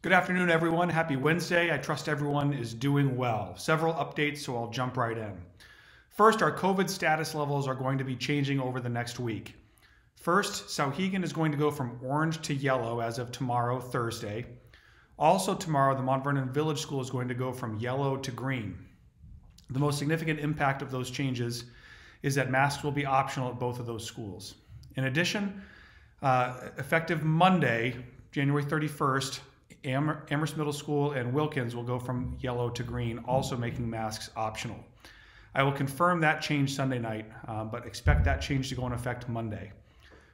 Good afternoon, everyone. Happy Wednesday. I trust everyone is doing well. Several updates, so I'll jump right in. First, our COVID status levels are going to be changing over the next week. First, Souhegan is going to go from orange to yellow as of tomorrow, Thursday. Also, tomorrow, the Mont Vernon Village School is going to go from yellow to green. The most significant impact of those changes is that masks will be optional at both of those schools. In addition, uh, effective Monday, January 31st, Amherst Middle School and Wilkins will go from yellow to green, also making masks optional. I will confirm that change Sunday night, um, but expect that change to go in effect Monday.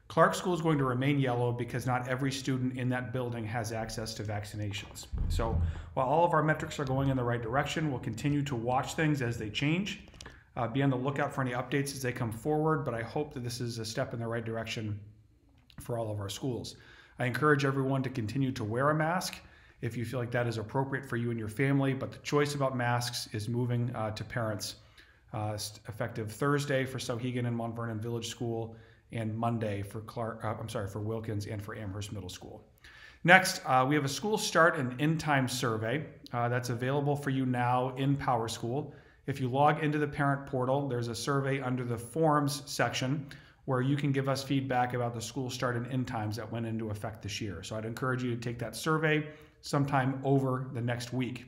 Clark School is going to remain yellow because not every student in that building has access to vaccinations. So while all of our metrics are going in the right direction, we'll continue to watch things as they change. Uh, be on the lookout for any updates as they come forward, but I hope that this is a step in the right direction for all of our schools. I encourage everyone to continue to wear a mask if you feel like that is appropriate for you and your family, but the choice about masks is moving uh, to parents uh, effective Thursday for Souhegan and Mont Vernon Village School and Monday for Clark, uh, I'm sorry, for Wilkins and for Amherst Middle School. Next, uh, we have a school start and end time survey uh, that's available for you now in PowerSchool. If you log into the parent portal, there's a survey under the forms section where you can give us feedback about the school start and end times that went into effect this year. So I'd encourage you to take that survey sometime over the next week.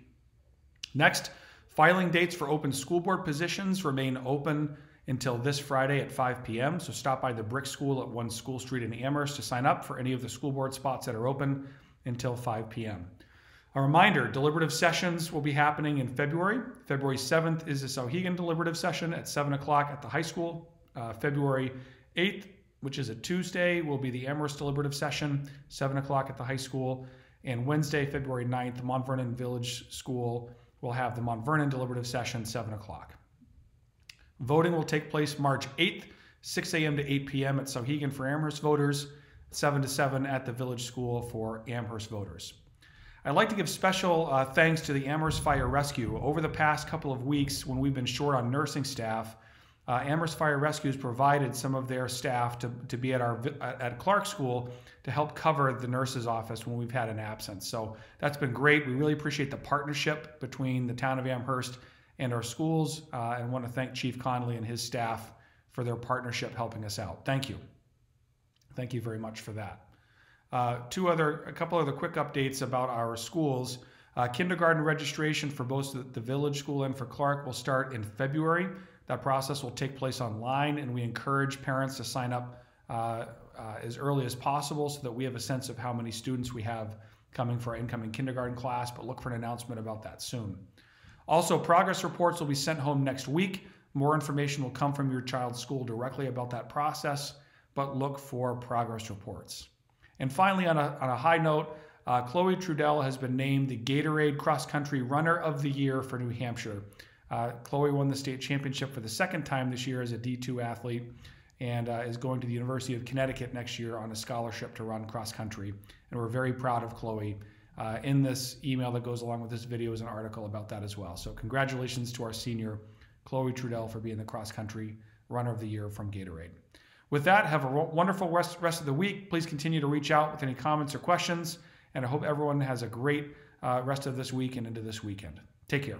Next, filing dates for open school board positions remain open until this Friday at 5 p.m. So stop by the Brick School at 1 School Street in Amherst to sign up for any of the school board spots that are open until 5 p.m. A reminder, deliberative sessions will be happening in February. February 7th is the Souhegan deliberative session at 7 o'clock at the high school. Uh, February 8th, which is a Tuesday, will be the Amherst deliberative session, 7 o'clock at the high school. And Wednesday, February 9th, the Mont Vernon Village School will have the Mont Vernon deliberative session, 7 o'clock. Voting will take place March 8th, 6 a.m. to 8 p.m. at Souhegan for Amherst voters, 7 to 7 at the Village School for Amherst voters. I'd like to give special uh, thanks to the Amherst Fire Rescue. Over the past couple of weeks, when we've been short on nursing staff, uh, Amherst Fire Rescues provided some of their staff to, to be at our at Clark School to help cover the nurse's office when we've had an absence. So that's been great. We really appreciate the partnership between the town of Amherst and our schools, uh, and want to thank Chief Connolly and his staff for their partnership helping us out. Thank you. Thank you very much for that. Uh, two other, a couple other quick updates about our schools. Uh, kindergarten registration for both the, the Village School and for Clark will start in February. That process will take place online, and we encourage parents to sign up uh, uh, as early as possible so that we have a sense of how many students we have coming for our incoming kindergarten class, but look for an announcement about that soon. Also, progress reports will be sent home next week. More information will come from your child's school directly about that process, but look for progress reports. And finally, on a, on a high note, uh, Chloe Trudell has been named the Gatorade Cross Country Runner of the Year for New Hampshire. Uh, Chloe won the state championship for the second time this year as a D2 athlete and uh, is going to the University of Connecticut next year on a scholarship to run cross country. And we're very proud of Chloe. Uh, in this email that goes along with this video is an article about that as well. So congratulations to our senior Chloe Trudell for being the cross country runner of the year from Gatorade. With that, have a wonderful rest, rest of the week. Please continue to reach out with any comments or questions. And I hope everyone has a great uh, rest of this week and into this weekend. Take care.